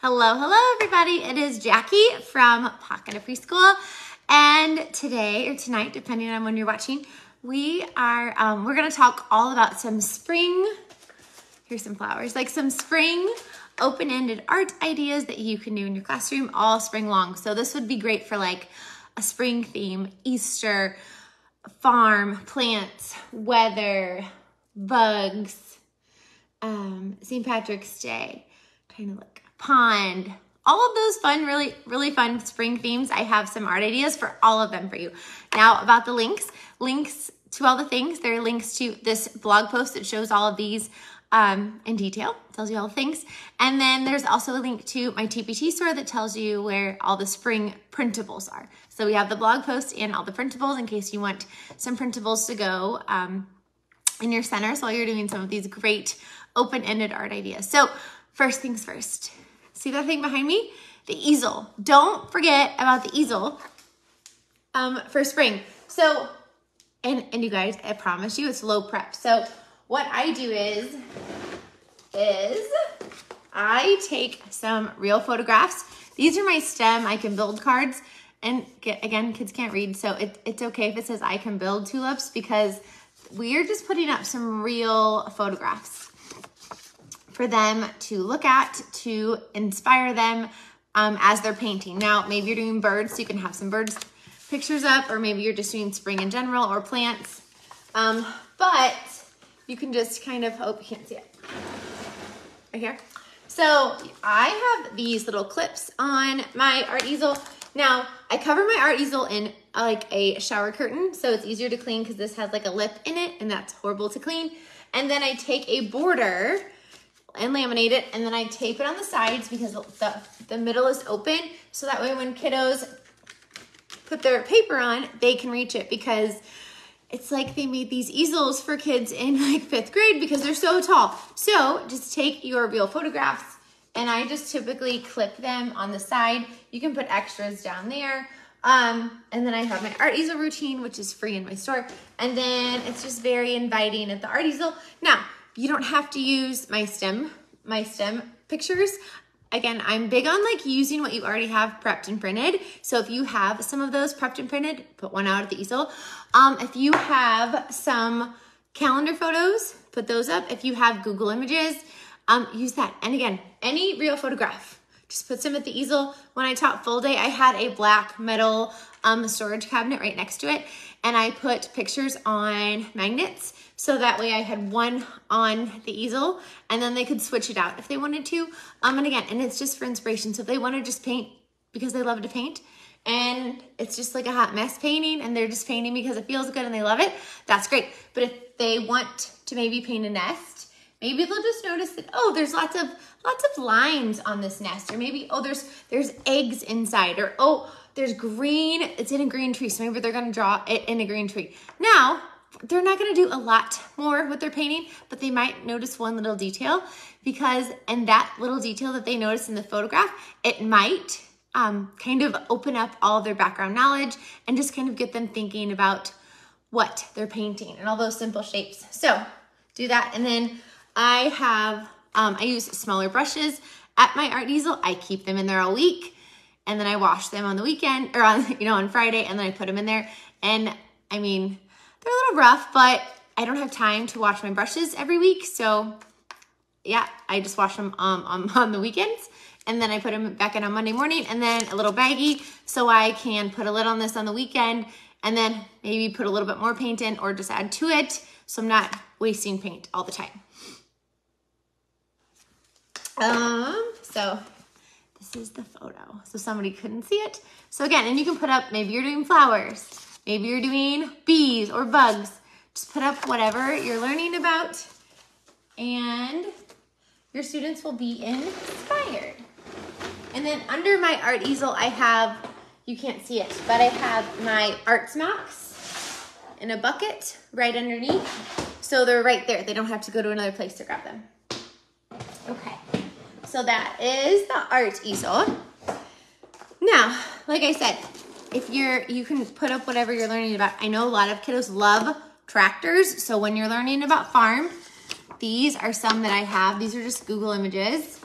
Hello, hello everybody. It is Jackie from Pocket of Preschool. And today or tonight, depending on when you're watching, we are, um, we're gonna talk all about some spring, here's some flowers, like some spring open-ended art ideas that you can do in your classroom all spring long. So this would be great for like a spring theme, Easter, farm, plants, weather, bugs, um, St. Patrick's Day, trying to look pond, all of those fun, really, really fun spring themes. I have some art ideas for all of them for you. Now about the links, links to all the things, there are links to this blog post that shows all of these um, in detail, tells you all the things. And then there's also a link to my TPT store that tells you where all the spring printables are. So we have the blog post and all the printables in case you want some printables to go um, in your centers while you're doing some of these great open-ended art ideas. So first things first, See that thing behind me? The easel. Don't forget about the easel um, for spring. So, and, and you guys, I promise you it's low prep. So what I do is, is I take some real photographs. These are my STEM I can build cards. And get, again, kids can't read, so it, it's okay if it says I can build tulips because we are just putting up some real photographs for them to look at to inspire them um, as they're painting. Now, maybe you're doing birds, so you can have some birds pictures up, or maybe you're just doing spring in general or plants. Um, but you can just kind of, oh, you can't see it. Right here. So I have these little clips on my art easel. Now, I cover my art easel in like a shower curtain, so it's easier to clean because this has like a lip in it, and that's horrible to clean. And then I take a border and laminate it and then I tape it on the sides because the, the middle is open so that way when kiddos put their paper on, they can reach it because it's like they made these easels for kids in like fifth grade because they're so tall. So just take your real photographs and I just typically clip them on the side. You can put extras down there. Um, and then I have my art easel routine, which is free in my store. And then it's just very inviting at the art easel. Now, you don't have to use my stem, my stem pictures. Again, I'm big on like using what you already have prepped and printed. So if you have some of those prepped and printed, put one out at the easel. Um, if you have some calendar photos, put those up. If you have Google Images, um, use that. And again, any real photograph, just put some at the easel. When I taught full day, I had a black metal um, storage cabinet right next to it. And I put pictures on magnets so that way I had one on the easel and then they could switch it out if they wanted to. Um, and again, and it's just for inspiration. So if they want to just paint because they love to paint and it's just like a hot mess painting and they're just painting because it feels good and they love it, that's great. But if they want to maybe paint a nest, maybe they'll just notice that, oh, there's lots of lots of lines on this nest. Or maybe, oh, there's there's eggs inside. Or, oh, there's green, it's in a green tree. So maybe they're gonna draw it in a green tree. Now, they're not gonna do a lot more with their painting, but they might notice one little detail because, and that little detail that they notice in the photograph, it might um, kind of open up all their background knowledge and just kind of get them thinking about what they're painting and all those simple shapes. So do that. And then I have, um, I use smaller brushes at my art easel. I keep them in there all week and then I wash them on the weekend or on, you know, on Friday and then I put them in there. And I mean, they're a little rough, but I don't have time to wash my brushes every week. So yeah, I just wash them um, on, on the weekends and then I put them back in on Monday morning and then a little baggie so I can put a lid on this on the weekend and then maybe put a little bit more paint in or just add to it so I'm not wasting paint all the time. Um, so this is the photo. So somebody couldn't see it. So again, and you can put up, maybe you're doing flowers Maybe you're doing bees or bugs. Just put up whatever you're learning about and your students will be inspired. And then under my art easel, I have, you can't see it, but I have my art smocks in a bucket right underneath. So they're right there. They don't have to go to another place to grab them. Okay, so that is the art easel. Now, like I said, if you're, you can put up whatever you're learning about. I know a lot of kiddos love tractors. So when you're learning about farm, these are some that I have. These are just Google images.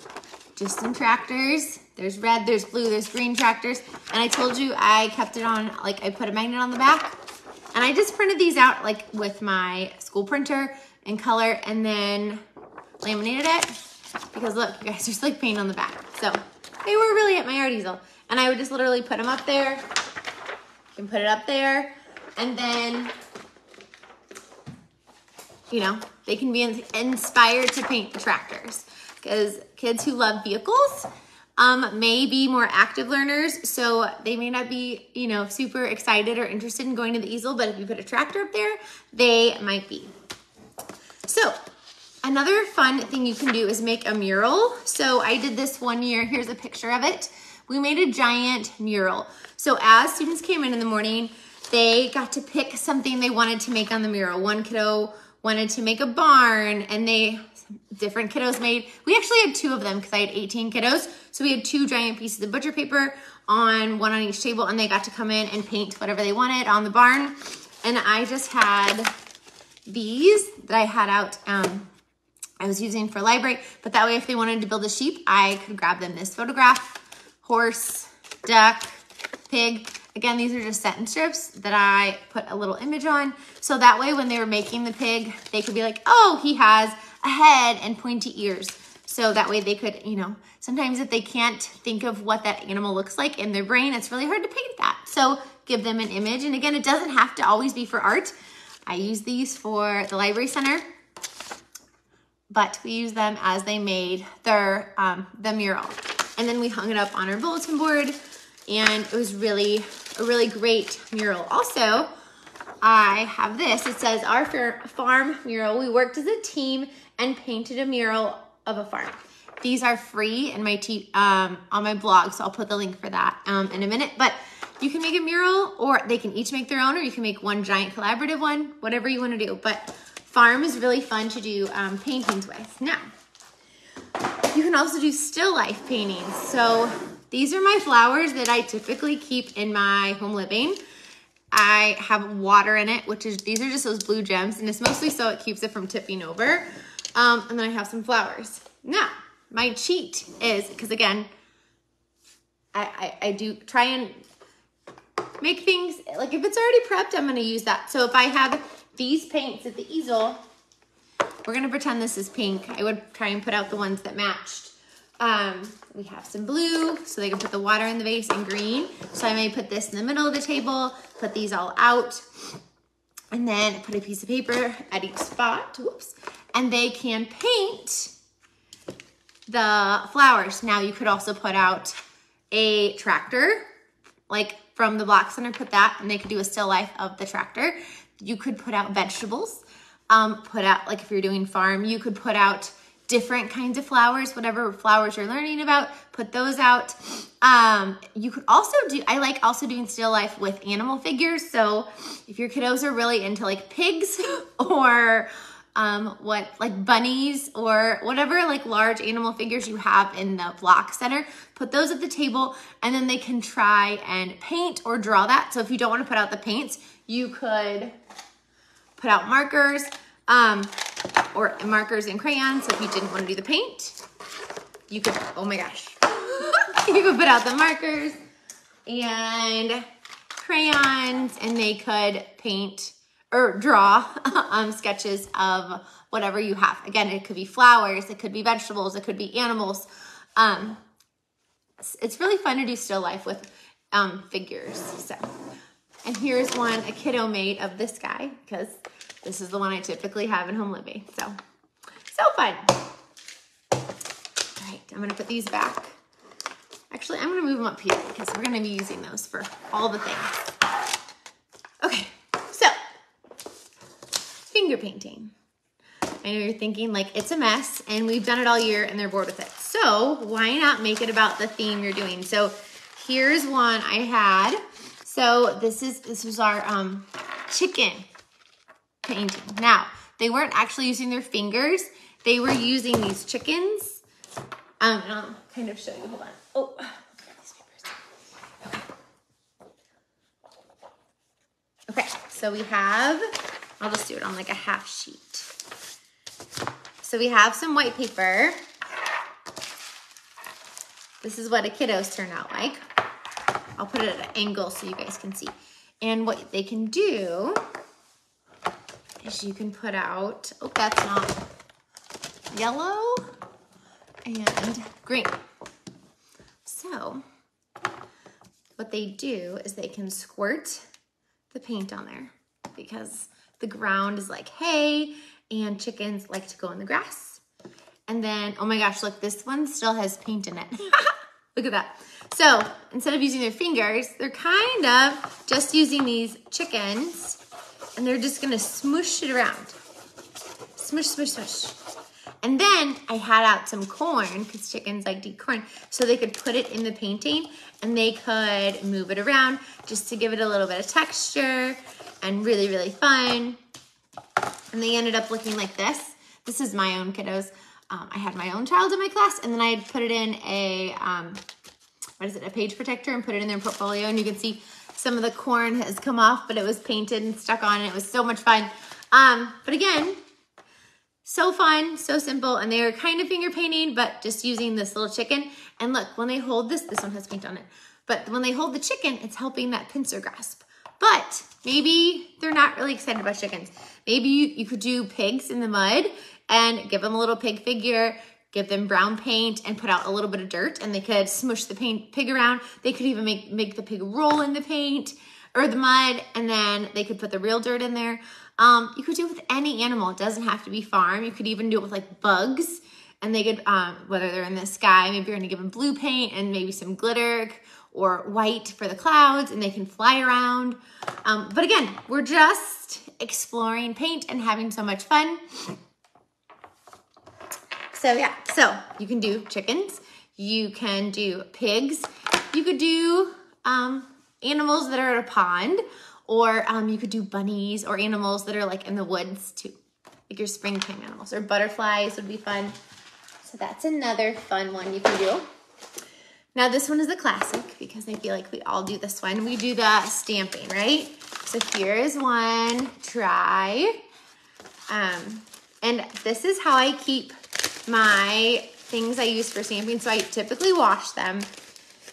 just some tractors. There's red, there's blue, there's green tractors. And I told you I kept it on, like I put a magnet on the back. And I just printed these out like with my school printer in color and then laminated it. Because look, you guys, there's like paint on the back. So they were really at my art easel. And I would just literally put them up there and put it up there. And then, you know, they can be inspired to paint tractors because kids who love vehicles um, may be more active learners. So they may not be, you know, super excited or interested in going to the easel, but if you put a tractor up there, they might be. So another fun thing you can do is make a mural. So I did this one year. Here's a picture of it. We made a giant mural. So as students came in in the morning, they got to pick something they wanted to make on the mural. One kiddo wanted to make a barn and they different kiddos made. We actually had two of them because I had 18 kiddos. So we had two giant pieces of butcher paper on one on each table and they got to come in and paint whatever they wanted on the barn. And I just had these that I had out, um, I was using for library, but that way if they wanted to build a sheep, I could grab them this photograph, horse, duck, pig. Again, these are just sentence strips that I put a little image on. So that way when they were making the pig, they could be like, oh, he has a head and pointy ears. So that way they could, you know, sometimes if they can't think of what that animal looks like in their brain, it's really hard to paint that. So give them an image. And again, it doesn't have to always be for art. I use these for the library center, but we use them as they made their um, the mural. And then we hung it up on our bulletin board and it was really a really great mural. Also, I have this. It says our farm mural. We worked as a team and painted a mural of a farm. These are free in my um, on my blog, so I'll put the link for that um, in a minute. But you can make a mural, or they can each make their own, or you can make one giant collaborative one, whatever you want to do. But farm is really fun to do um, paintings with. Now, you can also do still life paintings. So these are my flowers that I typically keep in my home living. I have water in it, which is, these are just those blue gems, and it's mostly so it keeps it from tipping over. Um, and then I have some flowers. Now, my cheat is, because again, I, I, I do try and make things, like if it's already prepped, I'm gonna use that. So if I have these paints at the easel, we're gonna pretend this is pink. I would try and put out the ones that matched. Um, we have some blue, so they can put the water in the vase, and green. So I may put this in the middle of the table, put these all out, and then put a piece of paper at each spot. Whoops and they can paint the flowers. Now you could also put out a tractor, like from the Block Center, put that, and they could do a still life of the tractor. You could put out vegetables, um, put out, like if you're doing farm, you could put out different kinds of flowers, whatever flowers you're learning about, put those out. Um, you could also do, I like also doing still life with animal figures. So if your kiddos are really into like pigs or um, what like bunnies or whatever like large animal figures you have in the block center, put those at the table and then they can try and paint or draw that. So if you don't want to put out the paints, you could put out markers um, or markers and crayons. So if you didn't want to do the paint, you could, oh my gosh, you could put out the markers and crayons and they could paint or draw um, sketches of whatever you have. Again, it could be flowers, it could be vegetables, it could be animals. Um, it's really fun to do still life with um, figures. So, and here's one a kiddo made of this guy because this is the one I typically have in home living. So, so fun. All right, I'm gonna put these back. Actually, I'm gonna move them up here because we're gonna be using those for all the things. Okay, so finger painting. I know you're thinking like it's a mess and we've done it all year and they're bored with it. So why not make it about the theme you're doing? So here's one I had. So this is this was our um, chicken painting. Now they weren't actually using their fingers. They were using these chickens. Um, I'll kind of show you. Hold on. Oh, okay. Okay, so we have I'll just do it on like a half sheet. So we have some white paper. this is what a kiddos turn out like. I'll put it at an angle so you guys can see. And what they can do is you can put out, oh, that's not yellow and green. So what they do is they can squirt the paint on there because the ground is like hay and chickens like to go in the grass. And then, oh my gosh, look, this one still has paint in it. look at that. So instead of using their fingers, they're kind of just using these chickens and they're just gonna smoosh it around. Smush, smush, smush. And then I had out some corn because chickens like to eat corn. So they could put it in the painting and they could move it around just to give it a little bit of texture and really, really fun. And they ended up looking like this. This is my own kiddos. Um, I had my own child in my class and then I had put it in a, um, what is it, a page protector and put it in their portfolio. And you can see some of the corn has come off, but it was painted and stuck on and it was so much fun. Um, but again, so fun, so simple, and they are kind of finger painting, but just using this little chicken. And look, when they hold this, this one has paint on it, but when they hold the chicken, it's helping that pincer grasp. But maybe they're not really excited about chickens. Maybe you, you could do pigs in the mud and give them a little pig figure, give them brown paint and put out a little bit of dirt and they could smush the paint pig around. They could even make, make the pig roll in the paint or the mud and then they could put the real dirt in there. Um, you could do it with any animal. It doesn't have to be farm. You could even do it with like bugs and they could, um, whether they're in the sky, maybe you're gonna give them blue paint and maybe some glitter or white for the clouds and they can fly around. Um, but again, we're just exploring paint and having so much fun. So yeah, so you can do chickens, you can do pigs, you could do um, animals that are at a pond, or um, you could do bunnies or animals that are like in the woods too, like your springtime animals. Or butterflies would be fun. So that's another fun one you can do. Now this one is a classic because I feel like we all do this one. We do the stamping, right? So here is one, try. Um, and this is how I keep my things I use for stamping. So I typically wash them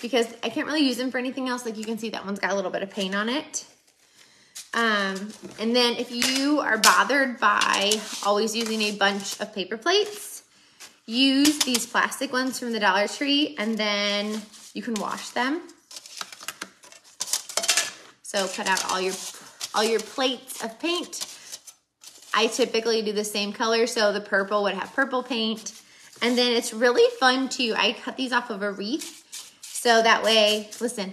because I can't really use them for anything else. Like you can see that one's got a little bit of paint on it. Um, and then if you are bothered by always using a bunch of paper plates, use these plastic ones from the Dollar Tree and then you can wash them. So cut out all your, all your plates of paint. I typically do the same color, so the purple would have purple paint. And then it's really fun too. I cut these off of a wreath. So that way, listen,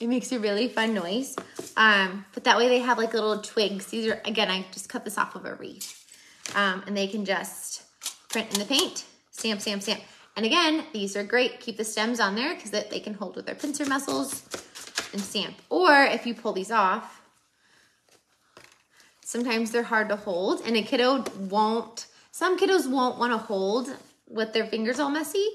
it makes a really fun noise. Um, but that way they have like little twigs. These are, again, I just cut this off of a wreath. Um, and they can just print in the paint, stamp, stamp, stamp. And again, these are great. Keep the stems on there because they can hold with their pincer muscles and stamp. Or if you pull these off, sometimes they're hard to hold and a kiddo won't, some kiddos won't want to hold with their fingers all messy.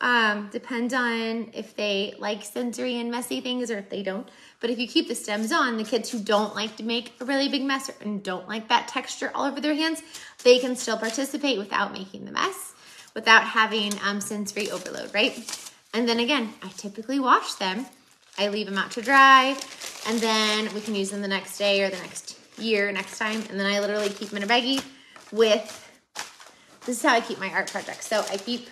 Um, depends on if they like sensory and messy things or if they don't. But if you keep the stems on, the kids who don't like to make a really big mess and don't like that texture all over their hands, they can still participate without making the mess, without having um, sensory overload, right? And then again, I typically wash them. I leave them out to dry, and then we can use them the next day or the next year, next time. And then I literally keep them in a baggie with, this is how I keep my art projects. So I keep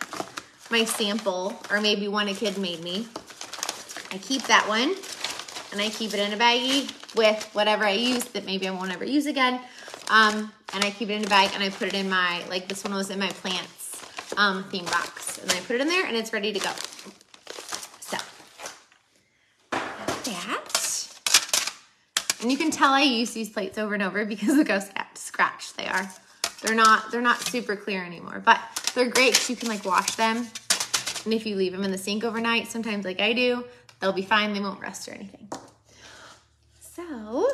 my sample, or maybe one a kid made me. I keep that one and I keep it in a baggie with whatever I use that maybe I won't ever use again. Um, and I keep it in a bag and I put it in my, like this one was in my plants um, theme box. And I put it in there and it's ready to go. So, that. And you can tell I use these plates over and over because look how scratched they are. They're not, they're not super clear anymore, but they're great because you can like wash them. And if you leave them in the sink overnight, sometimes like I do, they'll be fine. They won't rust or anything. So,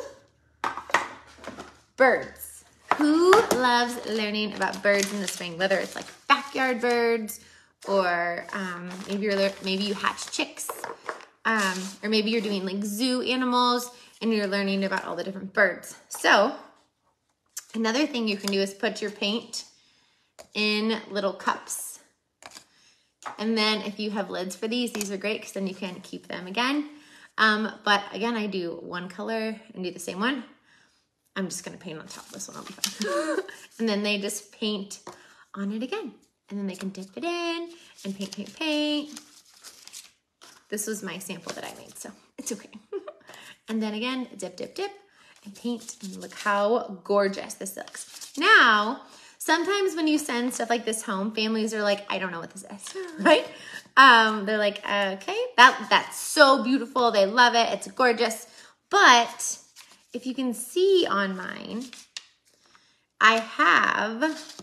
birds. Who loves learning about birds in the spring? Whether it's like backyard birds or um, maybe you're maybe you hatch chicks, um, or maybe you're doing like zoo animals and you're learning about all the different birds. So, another thing you can do is put your paint in little cups. And then if you have lids for these, these are great because then you can keep them again. Um, but again, I do one color and do the same one. I'm just gonna paint on top of this one, I'll be fine. and then they just paint on it again. And then they can dip it in and paint, paint, paint. This was my sample that I made, so it's okay. And then again, dip, dip, dip, and paint. And look how gorgeous this looks. Now, sometimes when you send stuff like this home, families are like, I don't know what this is, right? Um, they're like, okay, that that's so beautiful. They love it. It's gorgeous. But if you can see on mine, I have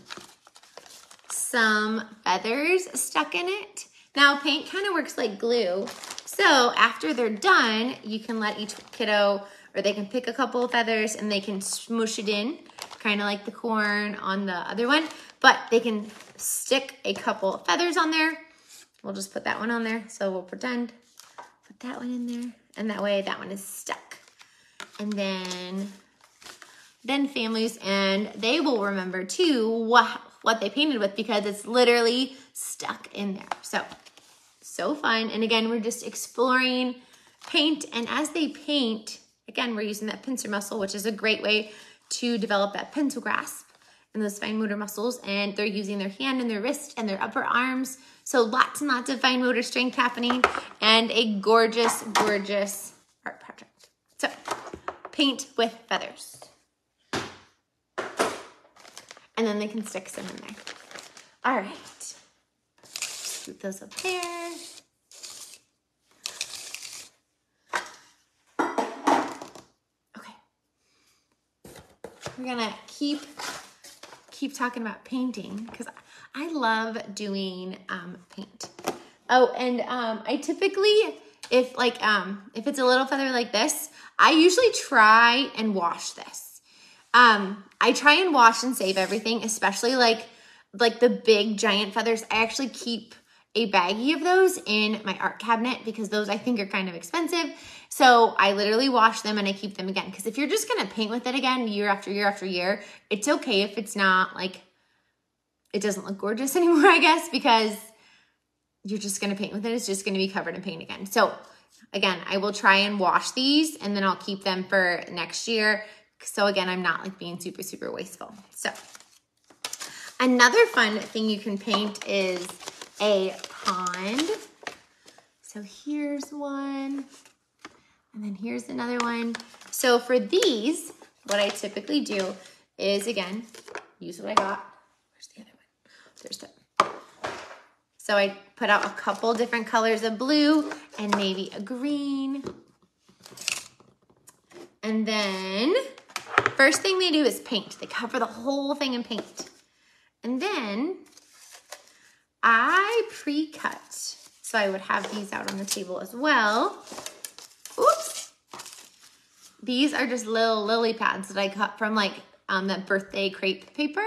some feathers stuck in it. Now paint kind of works like glue. So after they're done, you can let each kiddo, or they can pick a couple of feathers and they can smush it in, kind of like the corn on the other one, but they can stick a couple of feathers on there. We'll just put that one on there. So we'll pretend, put that one in there. And that way that one is stuck. And then, then families, and they will remember too what, what they painted with because it's literally stuck in there. So, so fun. And again, we're just exploring paint. And as they paint, again, we're using that pincer muscle, which is a great way to develop that pencil grasp and those fine motor muscles. And they're using their hand and their wrist and their upper arms. So lots and lots of fine motor strength happening and a gorgeous, gorgeous art project. So paint with feathers. And then they can stick some in there. All right. Those up there. Okay. We're gonna keep keep talking about painting because I love doing um, paint. Oh, and um, I typically, if like um, if it's a little feather like this, I usually try and wash this. Um, I try and wash and save everything, especially like like the big giant feathers. I actually keep a baggie of those in my art cabinet because those I think are kind of expensive. So I literally wash them and I keep them again. Because if you're just gonna paint with it again year after year after year, it's okay if it's not like, it doesn't look gorgeous anymore, I guess, because you're just gonna paint with it. It's just gonna be covered in paint again. So again, I will try and wash these and then I'll keep them for next year. So again, I'm not like being super, super wasteful. So another fun thing you can paint is a pond. So here's one, and then here's another one. So for these, what I typically do is, again, use what I got. Where's the other one? There's the. So I put out a couple different colors of blue and maybe a green. And then first thing they do is paint. They cover the whole thing in paint. And then I pre-cut. So I would have these out on the table as well. Oops. These are just little lily pads that I cut from like um, that birthday crepe paper.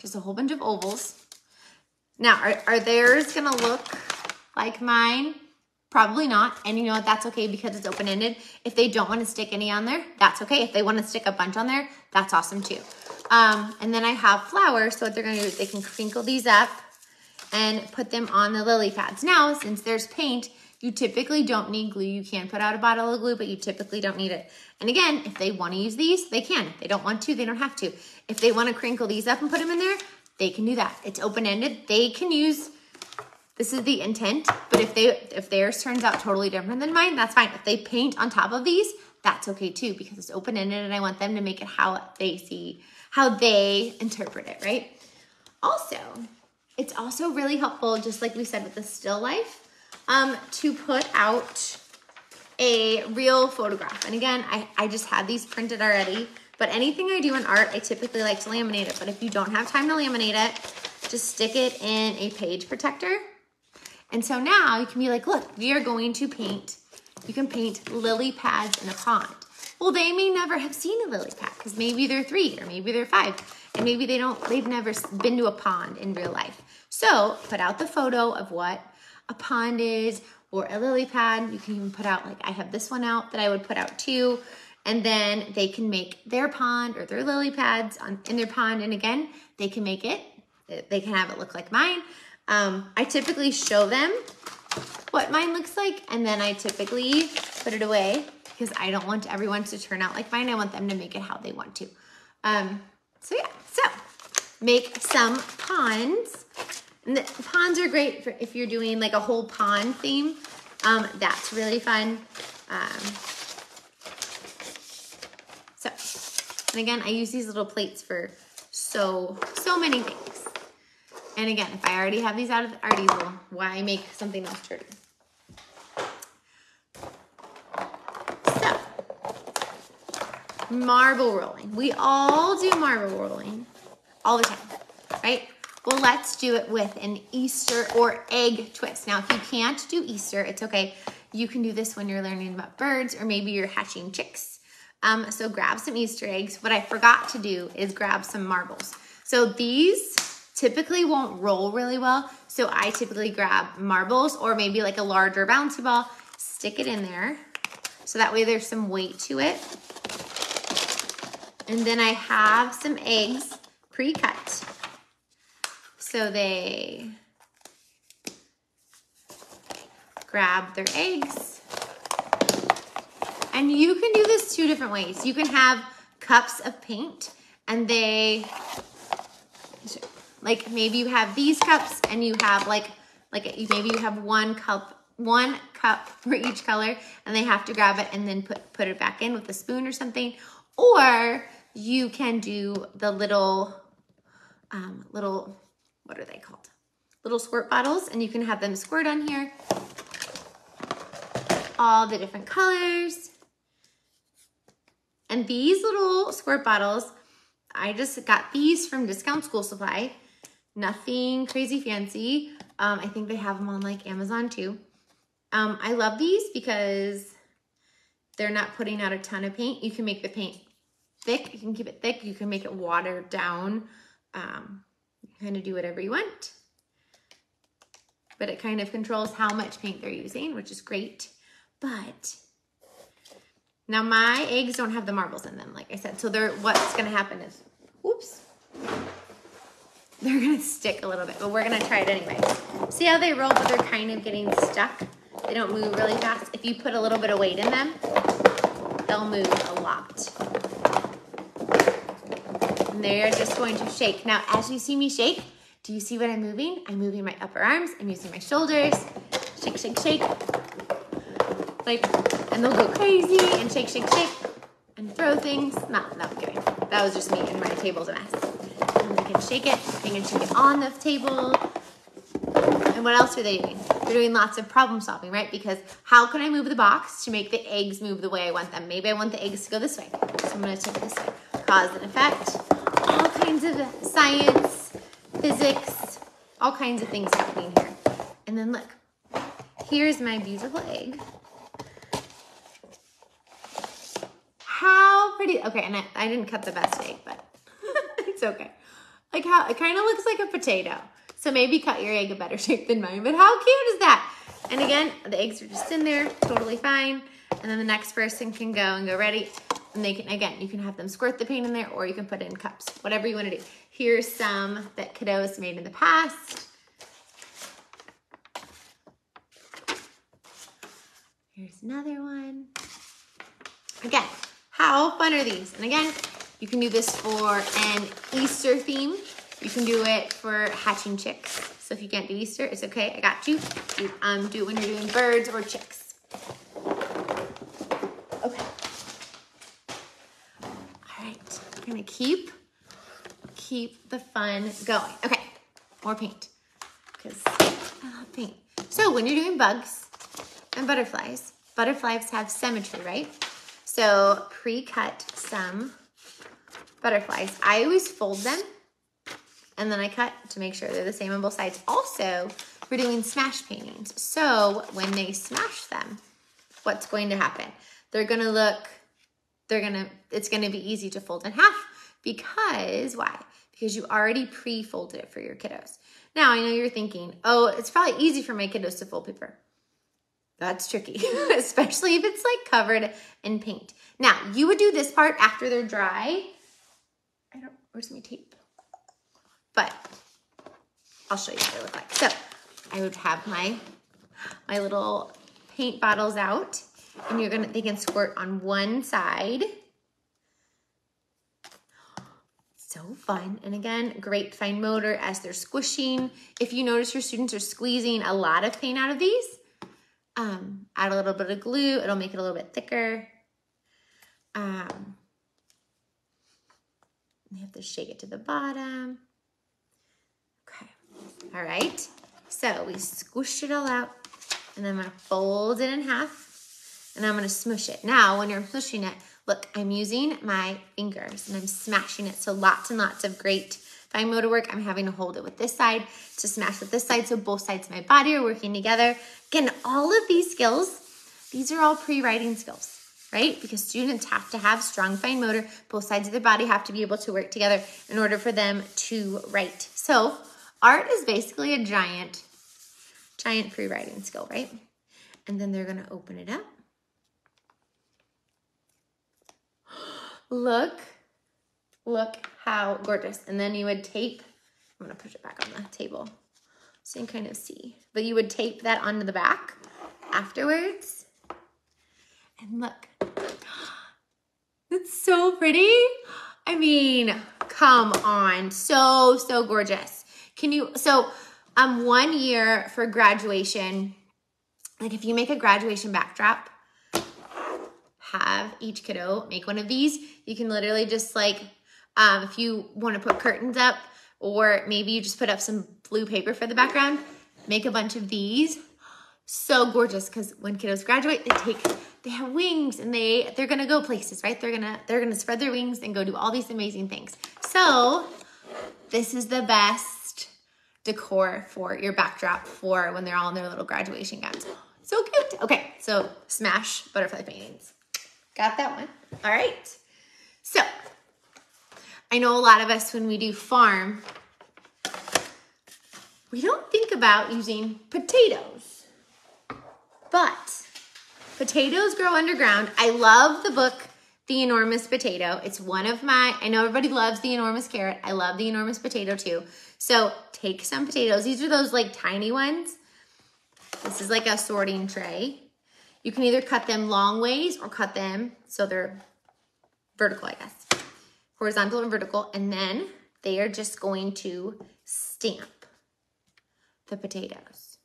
Just a whole bunch of ovals. Now, are, are theirs gonna look like mine? Probably not. And you know what? That's okay because it's open-ended. If they don't want to stick any on there, that's okay. If they want to stick a bunch on there, that's awesome too. Um, and then I have flowers. So what they're going to do is they can crinkle these up and put them on the lily pads. Now, since there's paint, you typically don't need glue. You can put out a bottle of glue, but you typically don't need it. And again, if they want to use these, they can. If they don't want to, they don't have to. If they want to crinkle these up and put them in there, they can do that. It's open-ended. They can use, this is the intent, but if they if theirs turns out totally different than mine, that's fine. If they paint on top of these, that's okay too, because it's open-ended and I want them to make it how they see, how they interpret it, right? Also, it's also really helpful, just like we said with the still life, um, to put out a real photograph. And again, I, I just had these printed already, but anything I do in art, I typically like to laminate it. But if you don't have time to laminate it, just stick it in a page protector. And so now you can be like, look, we are going to paint, you can paint lily pads in a pond. Well, they may never have seen a lily pad because maybe they're three or maybe they're five and maybe they don't, they've never been to a pond in real life. So put out the photo of what a pond is or a lily pad. You can even put out, like I have this one out that I would put out too. And then they can make their pond or their lily pads on, in their pond. And again, they can make it, they can have it look like mine. Um, I typically show them what mine looks like and then I typically put it away because I don't want everyone to turn out like mine. I want them to make it how they want to. Um, so yeah, so make some ponds. And the ponds are great for if you're doing like a whole pond theme. Um, that's really fun. Um, so, and again, I use these little plates for so, so many things. And again, if I already have these out of our diesel, why make something else dirty? Marble rolling. We all do marble rolling all the time, right? Well, let's do it with an Easter or egg twist. Now, if you can't do Easter, it's okay. You can do this when you're learning about birds or maybe you're hatching chicks. Um, so grab some Easter eggs. What I forgot to do is grab some marbles. So these typically won't roll really well. So I typically grab marbles or maybe like a larger bouncy ball, stick it in there. So that way there's some weight to it. And then I have some eggs pre-cut. So they grab their eggs. And you can do this two different ways. You can have cups of paint and they like maybe you have these cups and you have like, like maybe you have one cup, one cup for each color and they have to grab it and then put, put it back in with a spoon or something. Or you can do the little, um, little, what are they called? Little squirt bottles and you can have them squirt on here. All the different colors. And these little squirt bottles, I just got these from Discount School Supply. Nothing crazy fancy. Um, I think they have them on like Amazon too. Um, I love these because they're not putting out a ton of paint. You can make the paint thick. You can keep it thick. You can make it watered down. Um, kind of do whatever you want. But it kind of controls how much paint they're using, which is great. But now my eggs don't have the marbles in them, like I said. So they're what's gonna happen is, oops, they're gonna stick a little bit, but we're gonna try it anyway. See how they roll, but they're kind of getting stuck? They don't move really fast. If you put a little bit of weight in them, they'll move a lot. And they're just going to shake. Now, as you see me shake, do you see what I'm moving? I'm moving my upper arms, I'm using my shoulders. Shake, shake, shake. Like, and they'll go crazy and shake, shake, shake and throw things. Not, not kidding. That was just me and my table's a mess And they can shake it, they can shake it on the table. And what else are they doing? They're doing lots of problem solving, right? Because how can I move the box to make the eggs move the way I want them? Maybe I want the eggs to go this way. So I'm gonna take it this way. Cause and effect, kinds of science, physics, all kinds of things happening here. And then look, here's my beautiful egg. How pretty, okay, and I, I didn't cut the best egg, but it's okay. Like how, it kind of looks like a potato. So maybe cut your egg a better shape than mine, but how cute is that? And again, the eggs are just in there, totally fine. And then the next person can go and go ready. And they can, again, you can have them squirt the paint in there or you can put it in cups, whatever you wanna do. Here's some that kiddos made in the past. Here's another one. Again, how fun are these? And again, you can do this for an Easter theme. You can do it for hatching chicks. So if you can't do Easter, it's okay. I got you. Do, um, do it when you're doing birds or chicks. Okay. All right. We're gonna keep keep the fun going. Okay. More paint because I love paint. So when you're doing bugs and butterflies, butterflies have symmetry, right? So pre-cut some butterflies. I always fold them and then I cut to make sure they're the same on both sides. Also, we're doing smash paintings. So when they smash them, what's going to happen? They're gonna look, they're gonna, it's gonna be easy to fold in half because, why? Because you already pre-folded it for your kiddos. Now, I know you're thinking, oh, it's probably easy for my kiddos to fold paper. That's tricky, especially if it's like covered in paint. Now, you would do this part after they're dry I don't, where's my tape? But I'll show you what they look like. So I would have my, my little paint bottles out and you're gonna, they can squirt on one side. So fun. And again, great fine motor as they're squishing. If you notice your students are squeezing a lot of paint out of these, um, add a little bit of glue. It'll make it a little bit thicker. Um, you have to shake it to the bottom. Okay, all right. So we squished it all out and then I'm gonna fold it in half and I'm gonna smush it. Now, when you're smushing it, look, I'm using my fingers and I'm smashing it. So lots and lots of great fine motor work. I'm having to hold it with this side to smash with this side. So both sides of my body are working together. Again, all of these skills, these are all pre-writing skills right? Because students have to have strong fine motor. Both sides of their body have to be able to work together in order for them to write. So art is basically a giant, giant pre-writing skill, right? And then they're gonna open it up. Look, look how gorgeous. And then you would tape, I'm gonna push it back on the table so you can kind of see. But you would tape that onto the back afterwards. And look, it's so pretty. I mean, come on, so, so gorgeous. Can you, so um, one year for graduation, like if you make a graduation backdrop, have each kiddo make one of these. You can literally just like, um, if you want to put curtains up, or maybe you just put up some blue paper for the background, make a bunch of these. So gorgeous because when kiddos graduate, they take they have wings and they they're gonna go places, right? They're gonna they're gonna spread their wings and go do all these amazing things. So this is the best decor for your backdrop for when they're all in their little graduation gowns. So cute. Okay, so smash butterfly paintings. Got that one. All right. So I know a lot of us, when we do farm, we don't think about using potatoes, but potatoes grow underground. I love the book, The Enormous Potato. It's one of my, I know everybody loves The Enormous Carrot. I love The Enormous Potato too. So take some potatoes. These are those like tiny ones. This is like a sorting tray. You can either cut them long ways or cut them so they're vertical, I guess. Horizontal and vertical. And then they are just going to stamp the potatoes.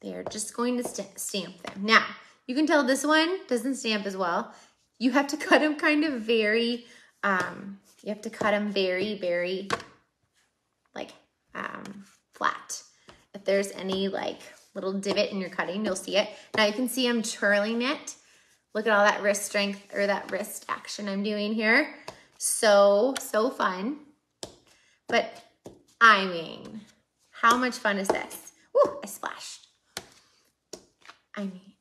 They are just going to st stamp them. Now, you can tell this one doesn't stamp as well. You have to cut them kind of very, um, you have to cut them very, very like um, flat. If there's any like little divot in your cutting, you'll see it. Now you can see I'm twirling it. Look at all that wrist strength or that wrist action I'm doing here. So, so fun. But I mean, how much fun is this? Woo, I splashed. I mean,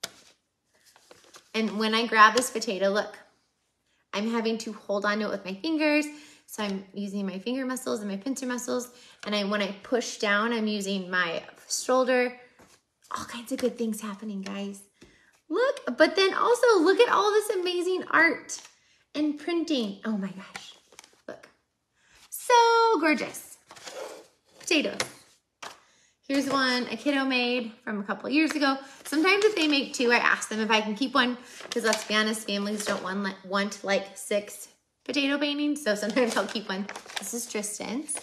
and when I grab this potato, look, I'm having to hold on to it with my fingers. So I'm using my finger muscles and my pincer muscles. And I, when I push down, I'm using my shoulder all kinds of good things happening, guys. Look, but then also look at all this amazing art and printing. Oh my gosh, look. So gorgeous. Potatoes. Here's one a kiddo made from a couple years ago. Sometimes if they make two, I ask them if I can keep one because let's be honest, families don't want, want like six potato paintings. So sometimes I'll keep one. This is Tristan's.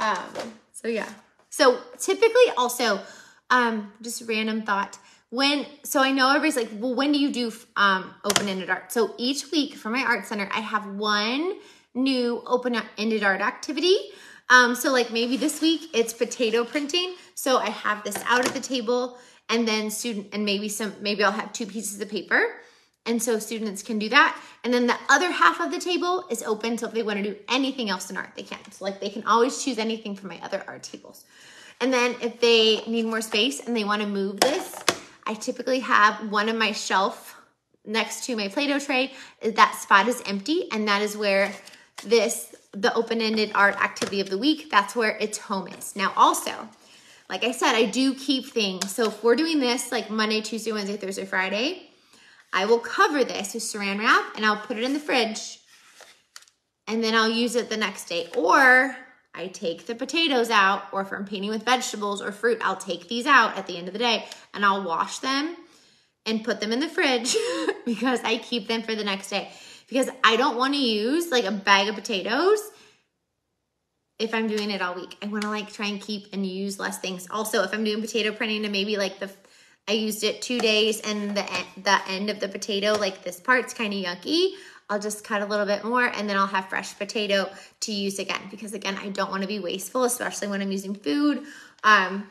Um, so yeah. So typically also um, just random thought. When, so I know everybody's like, well, when do you do um, open-ended art? So each week for my art center, I have one new open-ended art activity. Um, so like maybe this week it's potato printing. So I have this out at the table and then student, and maybe some, maybe I'll have two pieces of paper. And so students can do that. And then the other half of the table is open. So if they want to do anything else in art, they can. So like they can always choose anything from my other art tables. And then if they need more space and they wanna move this, I typically have one of my shelf next to my Play-Doh tray. That spot is empty and that is where this, the open-ended art activity of the week, that's where its home is. Now also, like I said, I do keep things. So if we're doing this like Monday, Tuesday, Wednesday, Thursday, Friday, I will cover this with saran wrap and I'll put it in the fridge and then I'll use it the next day. Or I take the potatoes out, or if I'm painting with vegetables or fruit, I'll take these out at the end of the day and I'll wash them and put them in the fridge because I keep them for the next day. Because I don't want to use like a bag of potatoes if I'm doing it all week. I want to like try and keep and use less things. Also, if I'm doing potato printing and maybe like the I used it two days and the the end of the potato, like this part's kind of yucky. I'll just cut a little bit more and then I'll have fresh potato to use again because again, I don't want to be wasteful, especially when I'm using food. Um,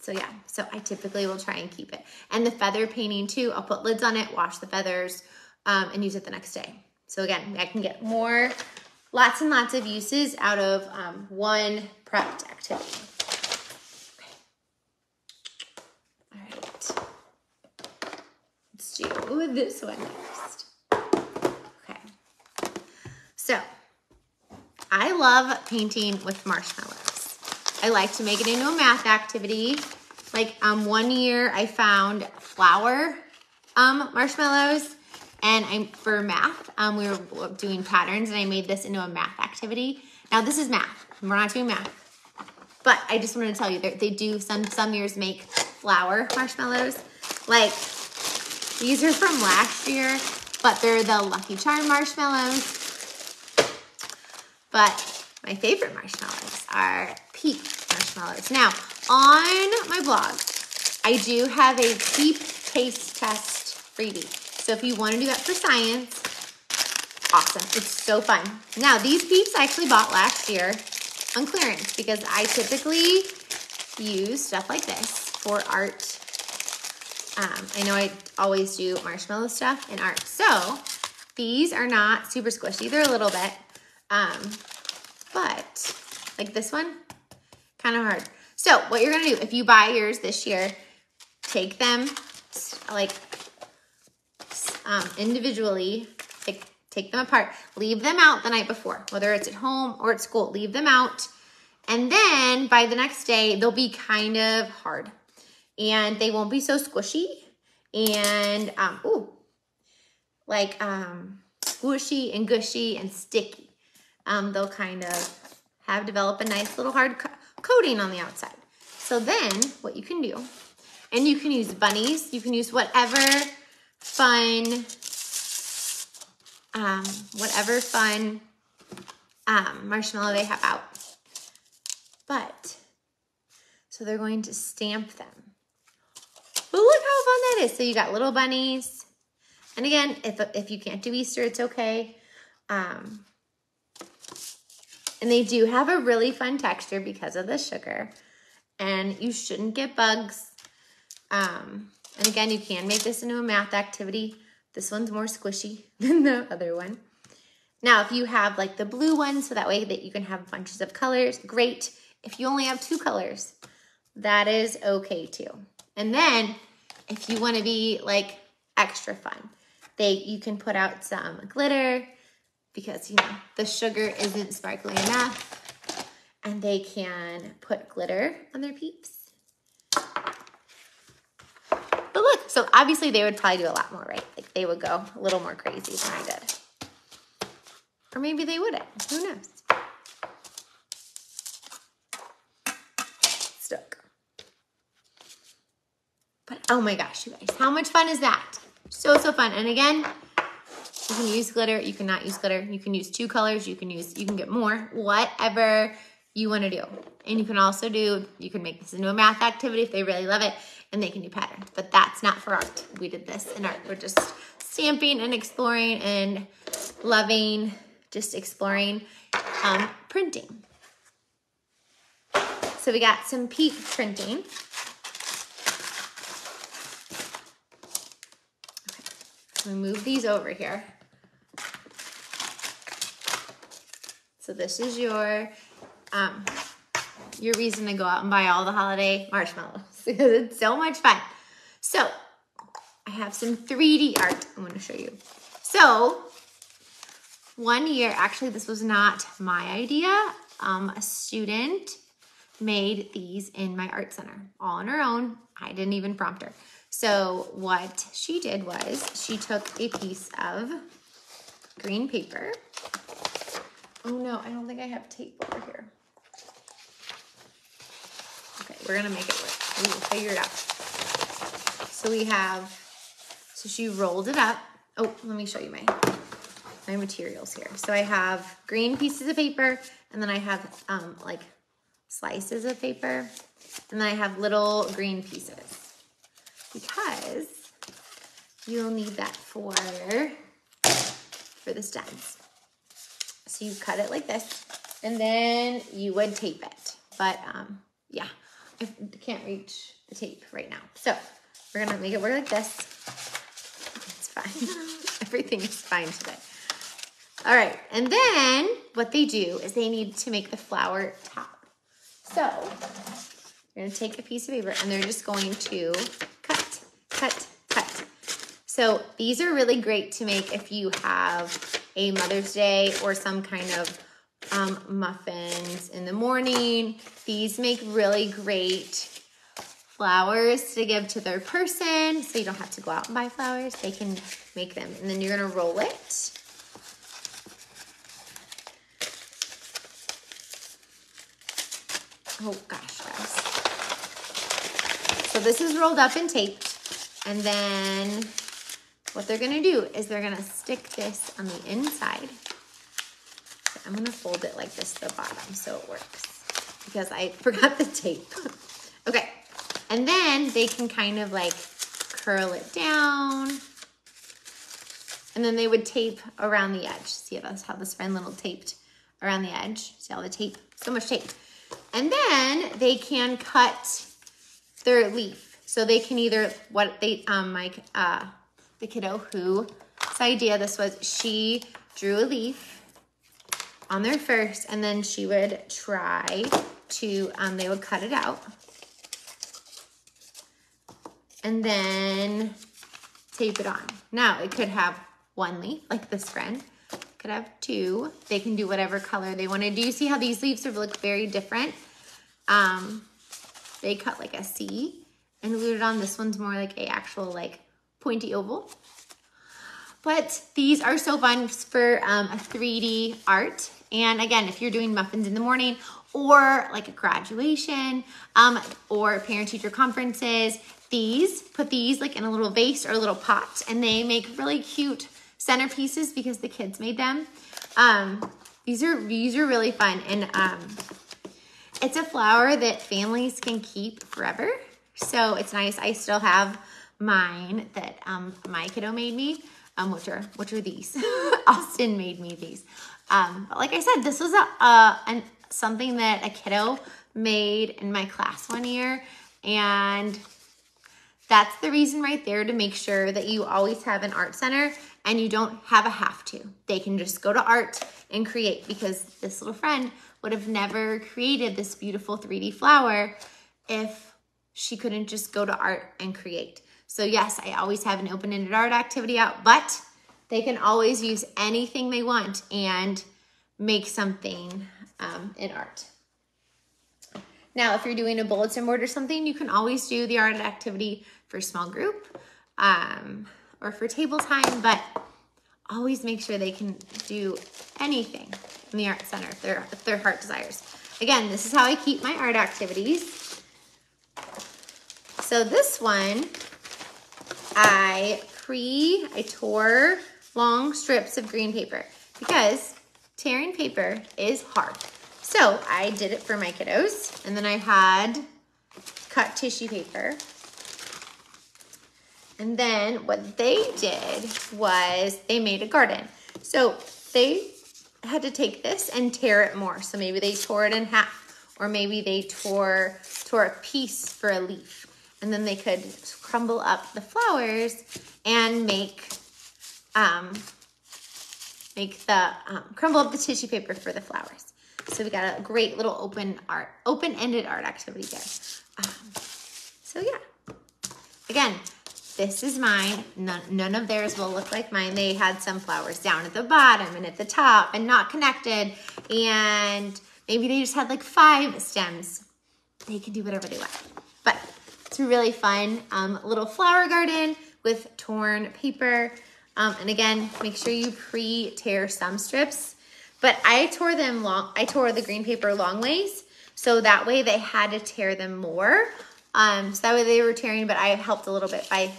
so yeah, so I typically will try and keep it. And the feather painting too, I'll put lids on it, wash the feathers, um, and use it the next day. So again, I can get more, lots and lots of uses out of um, one prepped activity. All right, let's do this one next. Okay, so I love painting with marshmallows. I like to make it into a math activity. Like um, one year I found flower um, marshmallows and I'm for math, um, we were doing patterns and I made this into a math activity. Now this is math, we're not doing math. But I just wanted to tell you that they do, some, some years make flower marshmallows. Like these are from last year, but they're the Lucky Charm marshmallows. But my favorite marshmallows are peep marshmallows. Now, on my blog, I do have a peep taste test freebie. So if you want to do that for science, awesome. It's so fun. Now, these peeps I actually bought last year on clearance because I typically use stuff like this for art. Um, I know I always do marshmallow stuff in art. So these are not super squishy. They're a little bit, um, but like this one, kind of hard. So what you're gonna do, if you buy yours this year, take them like um, individually, take, take them apart, leave them out the night before, whether it's at home or at school, leave them out. And then by the next day, they'll be kind of hard and they won't be so squishy and, um, ooh, like um, squishy and gushy and sticky. Um, they'll kind of have develop a nice little hard co coating on the outside. So then what you can do, and you can use bunnies, you can use whatever fun, um, whatever fun um, marshmallow they have out. But, so they're going to stamp them. But look how fun that is. So you got little bunnies. And again, if, if you can't do Easter, it's okay. Um, and they do have a really fun texture because of the sugar. And you shouldn't get bugs. Um, and again, you can make this into a math activity. This one's more squishy than the other one. Now, if you have like the blue one, so that way that you can have bunches of colors, great. If you only have two colors, that is okay too. And then if you wanna be like extra fun, they you can put out some glitter because you know the sugar isn't sparkly enough and they can put glitter on their peeps But look, So obviously they would probably do a lot more, right? Like they would go a little more crazy than I did. Or maybe they wouldn't. Who knows? Stuck. But oh my gosh, you guys, how much fun is that? So, so fun. And again, you can use glitter, you cannot use glitter. You can use two colors, you can use, you can get more, whatever you wanna do. And you can also do, you can make this into a math activity if they really love it and they can do patterns. But that's not for art. We did this in art. We're just stamping and exploring and loving, just exploring um, printing. So we got some peep printing. Okay. So we move these over here. So this is your um, your reason to go out and buy all the holiday marshmallows because it's so much fun. So I have some 3D art I'm to show you. So one year, actually this was not my idea. Um, a student made these in my art center all on her own. I didn't even prompt her. So what she did was she took a piece of green paper. Oh no, I don't think I have tape over here. Okay, we're gonna make it work. We will figure it out. So we have, so she rolled it up. Oh, let me show you my, my materials here. So I have green pieces of paper and then I have um, like slices of paper and then I have little green pieces because you'll need that for, for the stems. So you cut it like this and then you would tape it. But um, yeah, I can't reach the tape right now. So we're gonna make it work like this. It's fine. Everything is fine today. All right, and then what they do is they need to make the flower top. So you're gonna take a piece of paper and they're just going to cut, cut, cut. So these are really great to make if you have a Mother's Day or some kind of um, muffins in the morning. These make really great flowers to give to their person. So you don't have to go out and buy flowers. They can make them. And then you're gonna roll it. Oh gosh, guys. So this is rolled up and taped. And then what they're gonna do is they're gonna stick this on the inside. I'm gonna fold it like this to the bottom so it works because I forgot the tape. okay, and then they can kind of like curl it down and then they would tape around the edge. See, that's how this friend little taped around the edge. See all the tape? So much tape. And then they can cut their leaf. So they can either, what they, um, my, uh, the kiddo whose idea this was, she drew a leaf on there first and then she would try to, um, they would cut it out. And then tape it on. Now it could have one leaf like this friend, could have two. They can do whatever color they want to do. You see how these leaves look very different? Um, they cut like a C and glued it on. This one's more like a actual like pointy oval. But these are so fun for um, a 3D art. And again, if you're doing muffins in the morning or like a graduation um, or parent-teacher conferences, these, put these like in a little vase or a little pot and they make really cute centerpieces because the kids made them. Um, these are these are really fun and um, it's a flower that families can keep forever. So it's nice. I still have mine that um, my kiddo made me, um, which are which are these. Austin made me these. Um, but like I said, this was a, a an, something that a kiddo made in my class one year, and that's the reason right there to make sure that you always have an art center and you don't have a have to. They can just go to art and create because this little friend would have never created this beautiful 3D flower if she couldn't just go to art and create. So yes, I always have an open-ended art activity out, but they can always use anything they want and make something um, in art. Now, if you're doing a bulletin board or something, you can always do the art activity for small group um, or for table time, but always make sure they can do anything in the art center if, their if their heart desires. Again, this is how I keep my art activities. So this one, I pre, I tore long strips of green paper because tearing paper is hard. So I did it for my kiddos and then I had cut tissue paper. And then what they did was they made a garden. So they had to take this and tear it more. So maybe they tore it in half or maybe they tore, tore a piece for a leaf. And then they could crumble up the flowers and make, um, make the, um, crumble up the tissue paper for the flowers. So we got a great little open art, open-ended art activity there. Um, so yeah, again, this is mine. None, none of theirs will look like mine. They had some flowers down at the bottom and at the top and not connected. And maybe they just had like five stems. They can do whatever they want. But it's a really fun um, little flower garden with torn paper. Um, and again, make sure you pre-tear some strips but I tore them long, I tore the green paper long ways So that way they had to tear them more. Um, so that way they were tearing, but I helped a little bit by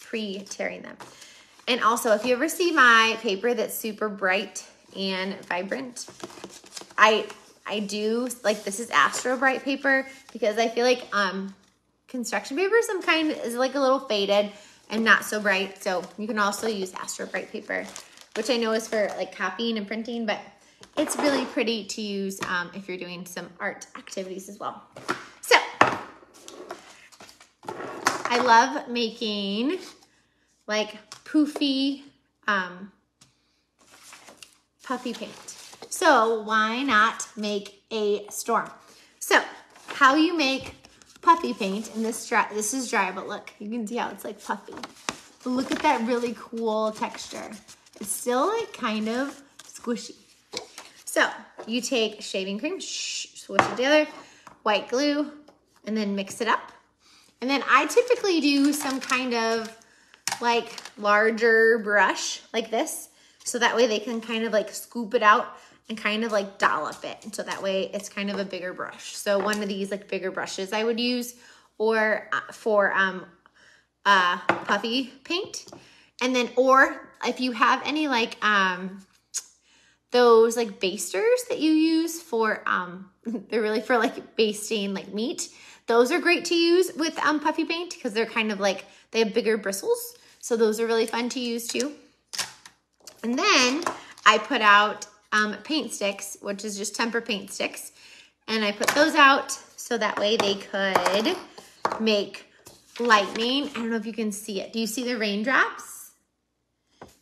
pre-tearing them. And also, if you ever see my paper that's super bright and vibrant, I I do, like this is Astrobright paper because I feel like um, construction paper some kind is like a little faded and not so bright. So you can also use Astrobright paper, which I know is for like copying and printing, but it's really pretty to use um, if you're doing some art activities as well. So I love making like poofy um, puffy paint. So why not make a storm? So how you make puffy paint, and this dry, this is dry, but look, you can see how it's like puffy. But look at that really cool texture. It's still like kind of squishy. So you take shaving cream, shh, swish it together, white glue, and then mix it up. And then I typically do some kind of like larger brush like this. So that way they can kind of like scoop it out and kind of like dollop it. And so that way it's kind of a bigger brush. So one of these like bigger brushes I would use or uh, for um, uh, puffy paint. And then, or if you have any like um, those like basters that you use for, um, they're really for like basting like meat. Those are great to use with um, puffy paint because they're kind of like, they have bigger bristles. So those are really fun to use too. And then I put out um, paint sticks, which is just tempera paint sticks. And I put those out so that way they could make lightning. I don't know if you can see it. Do you see the raindrops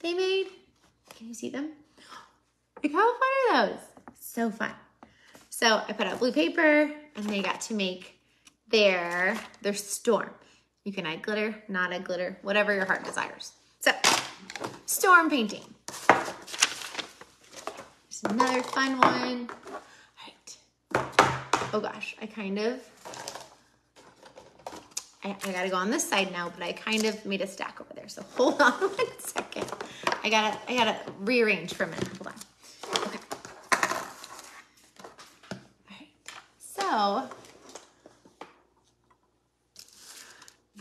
they made? Can you see them? Like how fun are those? So fun. So I put out blue paper and they got to make their, their storm. You can add glitter, not add glitter, whatever your heart desires. So, storm painting. Here's another fun one. All right. Oh gosh, I kind of, I, I gotta go on this side now, but I kind of made a stack over there. So hold on one second. I gotta, I gotta rearrange for a minute. Hold on. Okay. All right. So,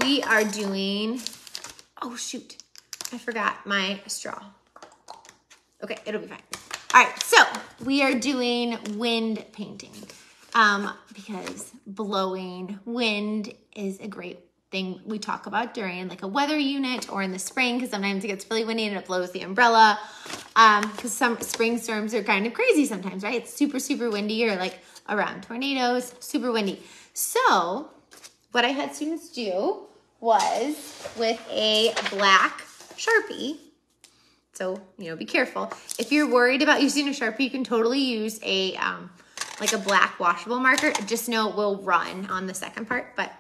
we are doing, oh shoot, I forgot my straw. Okay, it'll be fine. All right, so we are doing wind painting um, because blowing wind is a great thing we talk about during like a weather unit or in the spring because sometimes it gets really windy and it blows the umbrella because um, some spring storms are kind of crazy sometimes, right? It's super, super windy or like around tornadoes, super windy. So what I had students do was with a black Sharpie. So, you know, be careful. If you're worried about using a Sharpie, you can totally use a, um, like a black washable marker. Just know it will run on the second part. But,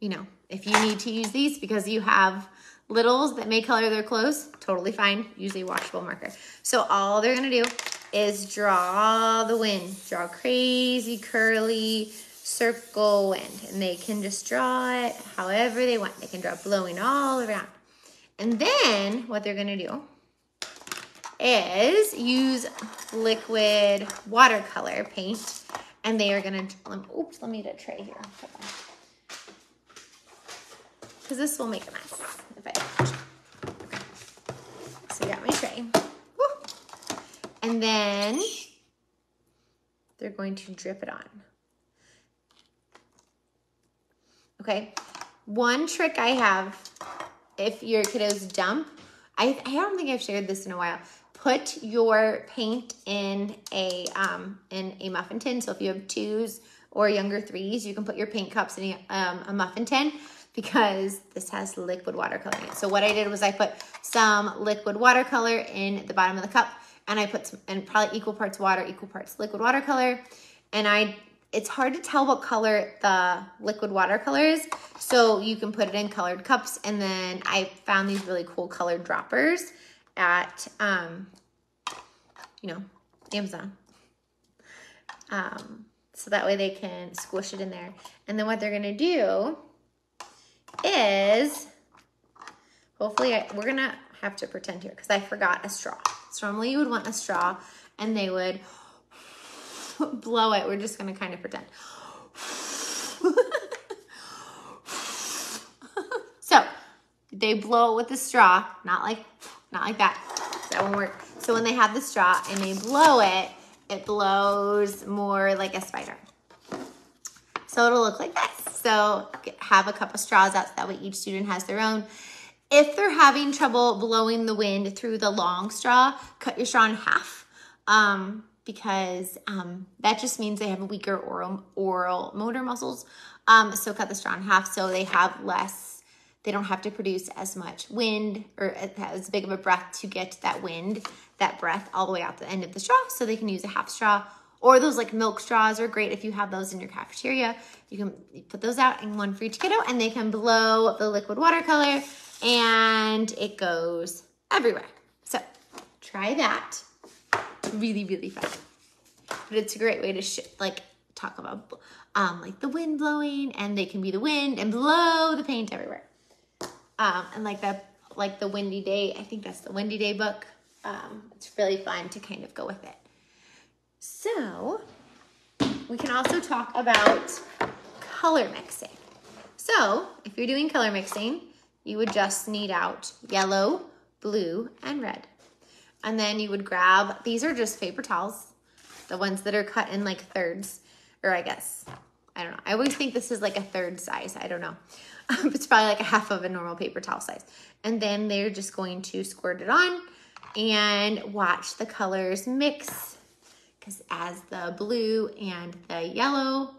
you know, if you need to use these because you have littles that may color their clothes, totally fine. Use a washable marker. So all they're going to do is draw the wind. Draw crazy, curly, circle wind. And they can just draw it however they want. They can draw blowing all around. And then what they're gonna do is use liquid watercolor paint and they are gonna, oops, let me get a tray here. Because this will make a mess if I, okay. So I got my tray. Woo. And then they're going to drip it on. Okay, one trick I have if your kiddos dump, I, I don't think I've shared this in a while. Put your paint in a um, in a muffin tin. So if you have twos or younger threes, you can put your paint cups in a, um, a muffin tin because this has liquid watercolor in it. So what I did was I put some liquid watercolor in the bottom of the cup and I put some, and probably equal parts water, equal parts liquid watercolor. And I it's hard to tell what color the liquid watercolor is. So you can put it in colored cups. And then I found these really cool colored droppers at, um, you know, Amazon. Um, so that way they can squish it in there. And then what they're gonna do is, hopefully I, we're gonna have to pretend here because I forgot a straw. So normally you would want a straw and they would blow it. We're just going to kind of pretend. so they blow it with the straw, not like, not like that. That won't work. So when they have the straw and they blow it, it blows more like a spider. So it'll look like this. So have a couple straws out so that way each student has their own. If they're having trouble blowing the wind through the long straw, cut your straw in half. Um, because um, that just means they have weaker oral, oral motor muscles. Um, so cut the straw in half so they have less, they don't have to produce as much wind or as big of a breath to get that wind, that breath all the way out the end of the straw. So they can use a half straw or those like milk straws are great if you have those in your cafeteria. You can put those out in one for each kiddo and they can blow the liquid watercolor and it goes everywhere. So try that. Really, really fun. But it's a great way to like talk about um, like the wind blowing and they can be the wind and blow the paint everywhere. Um, and like that, like the windy day, I think that's the windy day book. Um, it's really fun to kind of go with it. So we can also talk about color mixing. So if you're doing color mixing, you would just need out yellow, blue, and red. And then you would grab, these are just paper towels, the ones that are cut in like thirds, or I guess, I don't know. I always think this is like a third size. I don't know. it's probably like a half of a normal paper towel size. And then they're just going to squirt it on and watch the colors mix. Because as the blue and the yellow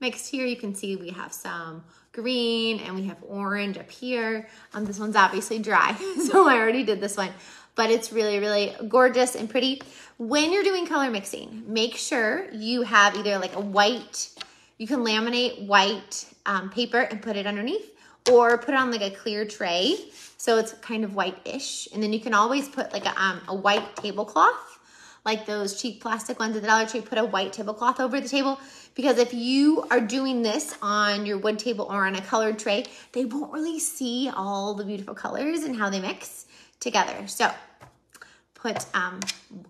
mixed here, you can see we have some green and we have orange up here. Um, this one's obviously dry, so I already did this one, but it's really, really gorgeous and pretty. When you're doing color mixing, make sure you have either like a white, you can laminate white um, paper and put it underneath or put it on like a clear tray so it's kind of white-ish. And then you can always put like a, um, a white tablecloth like those cheap plastic ones at the Dollar Tree, put a white tablecloth over the table. Because if you are doing this on your wood table or on a colored tray, they won't really see all the beautiful colors and how they mix together. So put um,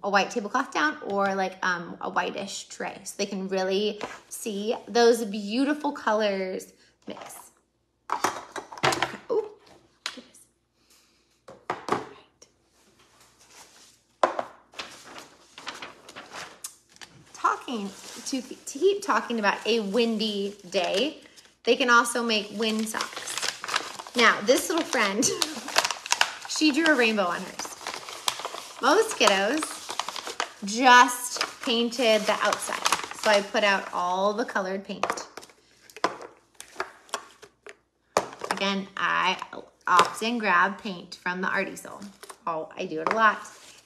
a white tablecloth down or like um, a whitish tray so they can really see those beautiful colors mix. talking to, to keep talking about a windy day, they can also make wind socks. Now, this little friend, she drew a rainbow on hers. Most kiddos just painted the outside. So I put out all the colored paint. Again, I often grab paint from the Art Easel. Oh, I do it a lot.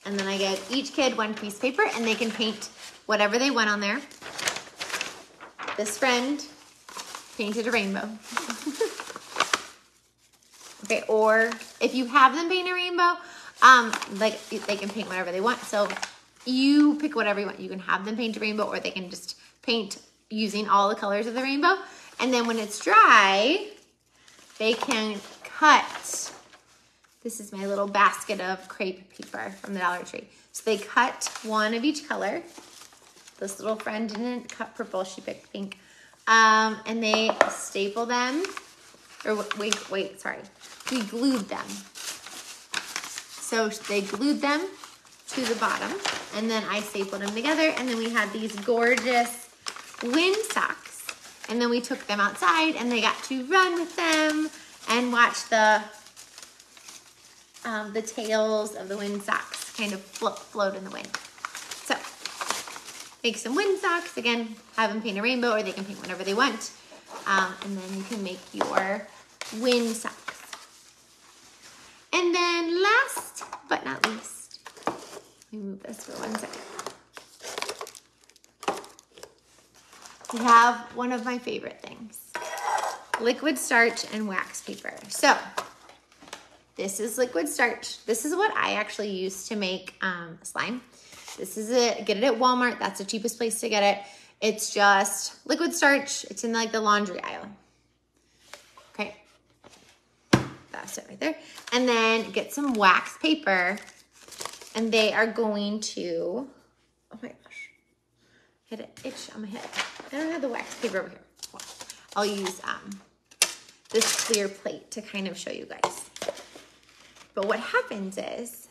And then I get each kid one piece of paper and they can paint whatever they want on there. This friend painted a rainbow. okay, or if you have them paint a rainbow, um, like they can paint whatever they want. So you pick whatever you want. You can have them paint a rainbow or they can just paint using all the colors of the rainbow. And then when it's dry, they can cut this is my little basket of crepe paper from the Dollar Tree. So they cut one of each color. This little friend didn't cut purple, she picked pink. Um, and they staple them, or wait, wait, sorry. We glued them. So they glued them to the bottom, and then I stapled them together, and then we had these gorgeous wind socks. And then we took them outside, and they got to run with them and watch the um, the tails of the wind socks kind of float, float in the wind. So make some wind socks. Again, have them paint a rainbow or they can paint whatever they want. Um, and then you can make your wind socks. And then last but not least, let me move this for one second. We have one of my favorite things, liquid starch and wax paper. So this is liquid starch. This is what I actually use to make um, slime. This is it. Get it at Walmart. That's the cheapest place to get it. It's just liquid starch. It's in like the laundry aisle. Okay. That's it right there. And then get some wax paper. And they are going to, oh my gosh, hit it, itch on my head. I don't have the wax paper over here. I'll use um, this clear plate to kind of show you guys. But what happens is,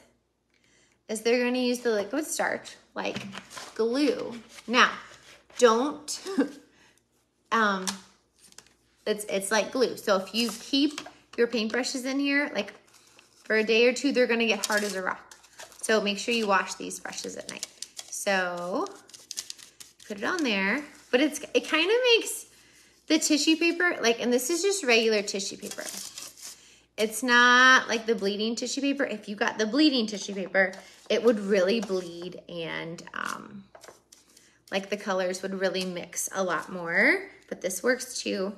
is they're gonna use the liquid starch like glue. Now, don't, um, it's, it's like glue. So if you keep your paintbrushes in here, like for a day or two, they're gonna get hard as a rock. So make sure you wash these brushes at night. So put it on there, but it's it kind of makes the tissue paper, like, and this is just regular tissue paper. It's not like the bleeding tissue paper. If you got the bleeding tissue paper, it would really bleed and um, like the colors would really mix a lot more, but this works too.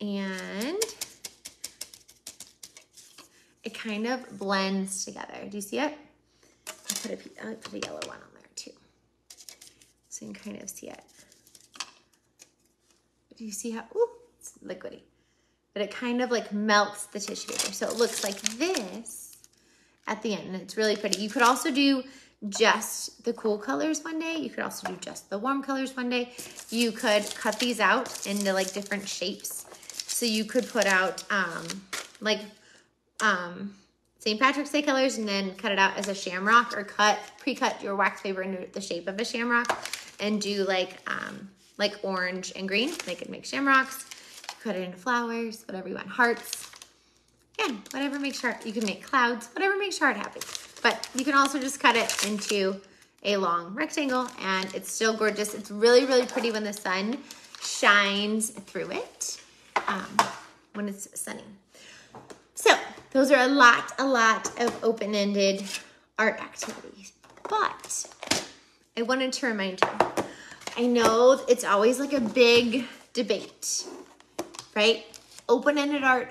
And it kind of blends together. Do you see it? I put a, I put a yellow one on there too. So you can kind of see it. Do you see how, ooh, it's liquidy. But it kind of like melts the tissue paper. So it looks like this at the end. And it's really pretty. You could also do just the cool colors one day. You could also do just the warm colors one day. You could cut these out into like different shapes. So you could put out um, like um, St. Patrick's Day colors and then cut it out as a shamrock or cut, pre-cut your wax paper into the shape of a shamrock and do like um, like orange and green. They could make shamrocks, cut it into flowers, whatever you want, hearts. Again, whatever makes your heart, you can make clouds, whatever makes your heart happy. But you can also just cut it into a long rectangle and it's still gorgeous. It's really, really pretty when the sun shines through it, um, when it's sunny. So those are a lot, a lot of open-ended art activities. But I wanted to remind you, I know it's always like a big debate, right? Open-ended art,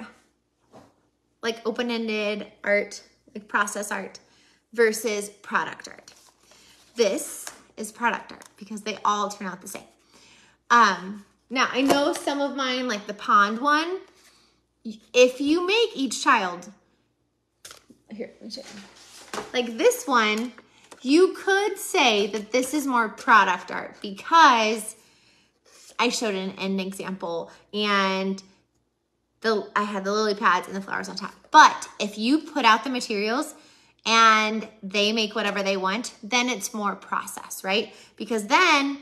like open-ended art, like process art versus product art. This is product art because they all turn out the same. Um, now, I know some of mine, like the pond one, if you make each child, here, let me. Like this one, you could say that this is more product art because I showed an, an example and the I had the lily pads and the flowers on top. But if you put out the materials and they make whatever they want, then it's more process, right? Because then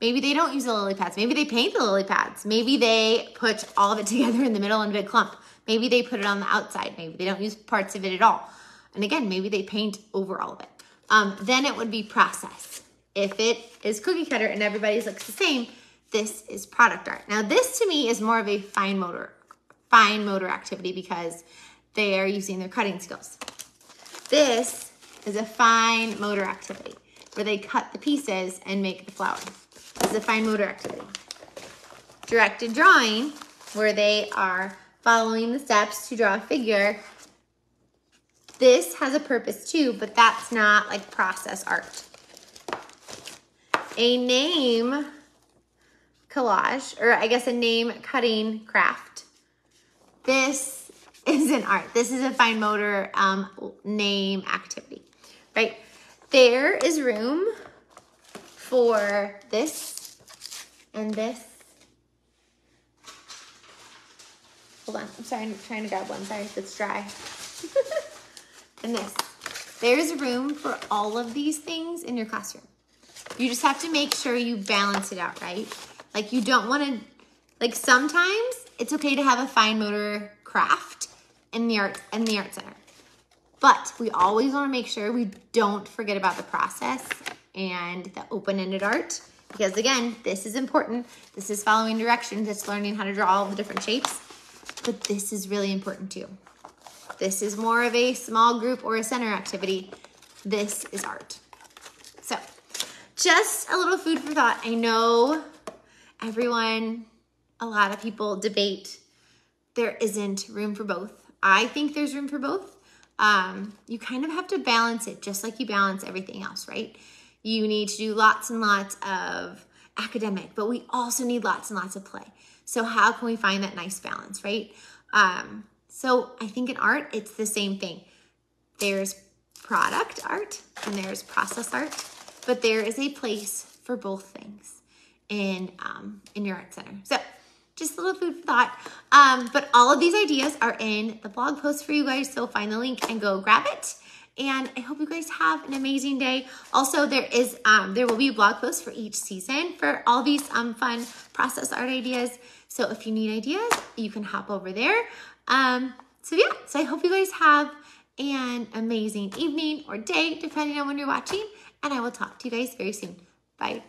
maybe they don't use the lily pads. Maybe they paint the lily pads. Maybe they put all of it together in the middle in a big clump. Maybe they put it on the outside. Maybe they don't use parts of it at all. And again, maybe they paint over all of it um, then it would be process. If it is cookie cutter and everybody's looks the same, this is product art. Now this to me is more of a fine motor, fine motor activity because they are using their cutting skills. This is a fine motor activity where they cut the pieces and make the flower. This is a fine motor activity. Directed drawing, where they are following the steps to draw a figure this has a purpose too, but that's not like process art. A name collage, or I guess a name cutting craft. This is an art. This is a fine motor um, name activity, right? There is room for this and this. Hold on, I'm sorry, I'm trying to grab one. Sorry it's dry. and this. There's room for all of these things in your classroom. You just have to make sure you balance it out, right? Like you don't want to, like sometimes it's okay to have a fine motor craft in the art in the art center. But we always want to make sure we don't forget about the process and the open-ended art because again, this is important. This is following directions. It's learning how to draw all the different shapes. But this is really important too. This is more of a small group or a center activity. This is art. So just a little food for thought. I know everyone, a lot of people debate there isn't room for both. I think there's room for both. Um, you kind of have to balance it just like you balance everything else, right? You need to do lots and lots of academic, but we also need lots and lots of play. So how can we find that nice balance, right? Um, so I think in art, it's the same thing. There's product art and there's process art, but there is a place for both things in, um, in your art center. So just a little food for thought. Um, but all of these ideas are in the blog post for you guys. So find the link and go grab it. And I hope you guys have an amazing day. Also, there is um, there will be blog post for each season for all these um, fun process art ideas. So if you need ideas, you can hop over there. Um, so yeah, so I hope you guys have an amazing evening or day, depending on when you're watching. And I will talk to you guys very soon. Bye.